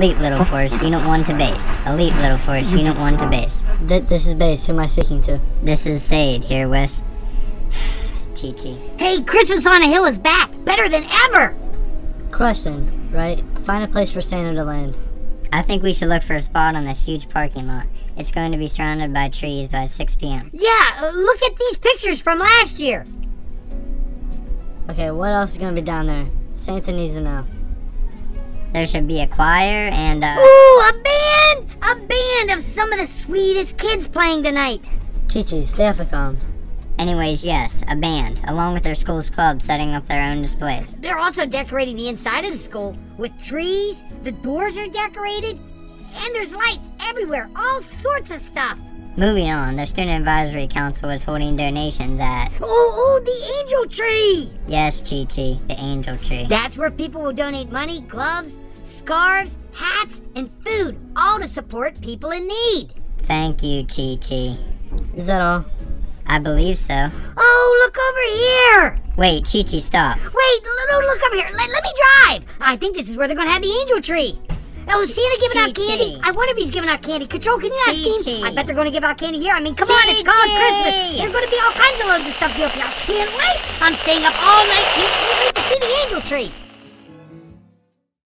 Elite Little Force, Unit 1 to base. Elite Little Force, Unit 1 to base. Th- this is base. Who am I speaking to? This is Sade here with Chi Chi. Hey, Christmas on a Hill is back! Better than ever! Question, right? Find a place for Santa to land. I think we should look for a spot on this huge parking lot. It's going to be surrounded by trees by 6 p.m. Yeah, look at these pictures from last year! Okay, what else is gonna be down there? Santa needs to know. There should be a choir and uh Ooh, a band! A band of some of the sweetest kids playing tonight! Chi Chi, stay off the comms. anyways, yes, a band, along with their school's club setting up their own displays. They're also decorating the inside of the school with trees, the doors are decorated, and there's lights everywhere, all sorts of stuff. Moving on, the student advisory council is holding donations at Oh, oh, the angel tree! yes, Chi Chi, the angel tree. That's where people will donate money, gloves, scarves, hats, and food, all to support people in need. Thank you, Chi Chi. Is that all? I believe so. Oh, look over here! Wait, Chi Chi, stop. Wait, no, look over here. Let, let me drive. I think this is where they're going to have the angel tree. Oh, Santa giving out candy. I wonder if he's giving out candy. Control, can you ask him? I bet they're going to give out candy here. I mean, come on, it's called. Christmas. There's going to be all kinds of loads of stuff to here. I can't wait. I'm staying up all night. Can't wait to see the angel tree.